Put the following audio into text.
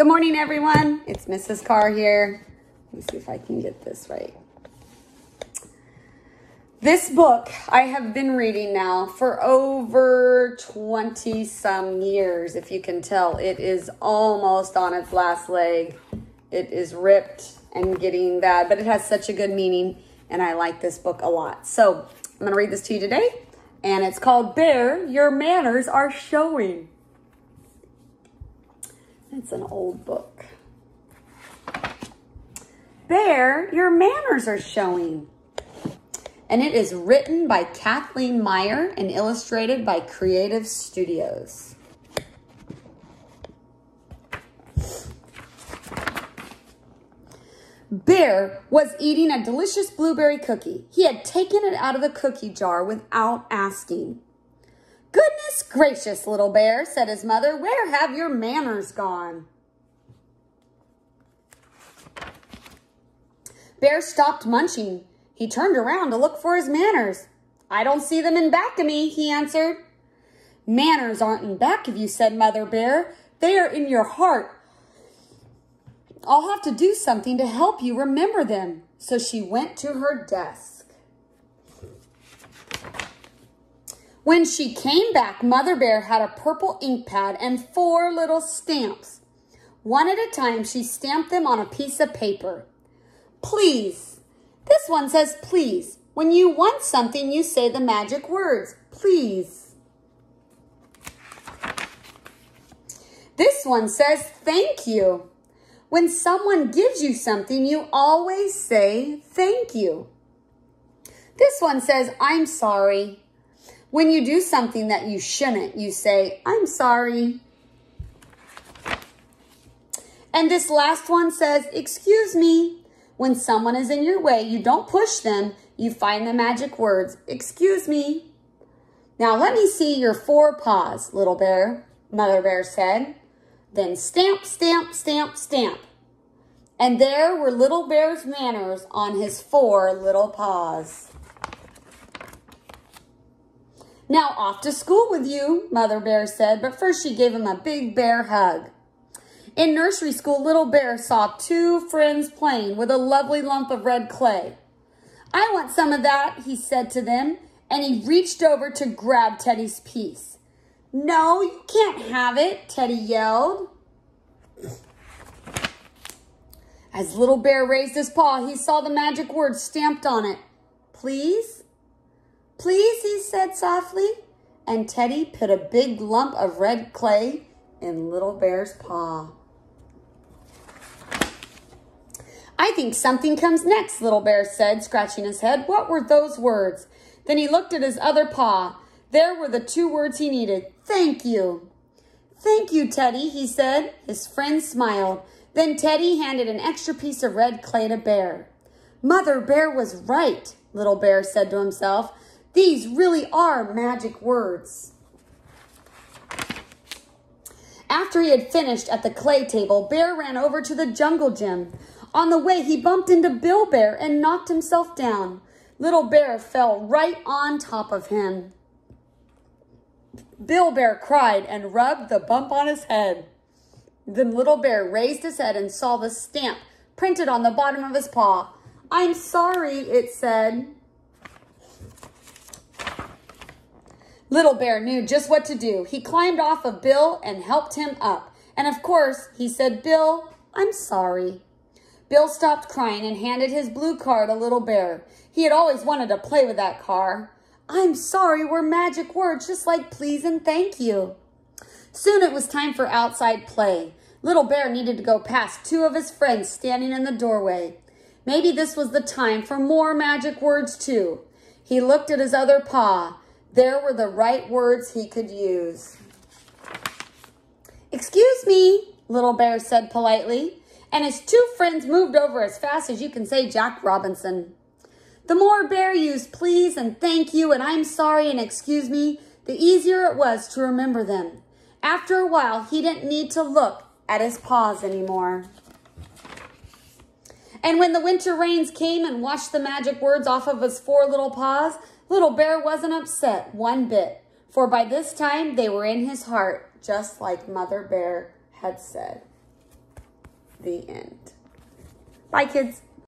Good morning, everyone. It's Mrs. Carr here. Let me see if I can get this right. This book I have been reading now for over 20 some years, if you can tell. It is almost on its last leg. It is ripped and getting bad, but it has such a good meaning, and I like this book a lot. So I'm going to read this to you today, and it's called Bear, Your Manners Are Showing. It's an old book. Bear, your manners are showing. And it is written by Kathleen Meyer and illustrated by Creative Studios. Bear was eating a delicious blueberry cookie. He had taken it out of the cookie jar without asking. Goodness gracious, little bear, said his mother, where have your manners gone? Bear stopped munching. He turned around to look for his manners. I don't see them in back of me, he answered. Manners aren't in back of you, said Mother Bear. They are in your heart. I'll have to do something to help you remember them. So she went to her desk. When she came back, Mother Bear had a purple ink pad and four little stamps. One at a time, she stamped them on a piece of paper. Please. This one says please. When you want something, you say the magic words, please. This one says thank you. When someone gives you something, you always say thank you. This one says I'm sorry. When you do something that you shouldn't, you say, I'm sorry. And this last one says, excuse me. When someone is in your way, you don't push them. You find the magic words, excuse me. Now let me see your four paws, little bear, Mother Bear said. Then stamp, stamp, stamp, stamp. And there were little bear's manners on his four little paws. Now off to school with you, Mother Bear said, but first she gave him a big bear hug. In nursery school, Little Bear saw two friends playing with a lovely lump of red clay. I want some of that, he said to them, and he reached over to grab Teddy's piece. No, you can't have it, Teddy yelled. As Little Bear raised his paw, he saw the magic word stamped on it. Please? Please, he said softly, and Teddy put a big lump of red clay in Little Bear's paw. I think something comes next, Little Bear said, scratching his head. What were those words? Then he looked at his other paw. There were the two words he needed. Thank you. Thank you, Teddy, he said. His friend smiled. Then Teddy handed an extra piece of red clay to Bear. Mother Bear was right, Little Bear said to himself. These really are magic words. After he had finished at the clay table, Bear ran over to the jungle gym. On the way, he bumped into Bill Bear and knocked himself down. Little Bear fell right on top of him. Bill Bear cried and rubbed the bump on his head. Then Little Bear raised his head and saw the stamp printed on the bottom of his paw. I'm sorry, it said. Little Bear knew just what to do. He climbed off of Bill and helped him up. And of course, he said, Bill, I'm sorry. Bill stopped crying and handed his blue car to Little Bear. He had always wanted to play with that car. I'm sorry were magic words just like please and thank you. Soon it was time for outside play. Little Bear needed to go past two of his friends standing in the doorway. Maybe this was the time for more magic words too. He looked at his other paw. There were the right words he could use. Excuse me, Little Bear said politely, and his two friends moved over as fast as you can say Jack Robinson. The more Bear used please and thank you and I'm sorry and excuse me, the easier it was to remember them. After a while, he didn't need to look at his paws anymore. And when the winter rains came and washed the magic words off of his four little paws, Little Bear wasn't upset one bit, for by this time they were in his heart, just like Mother Bear had said. The end. Bye, kids.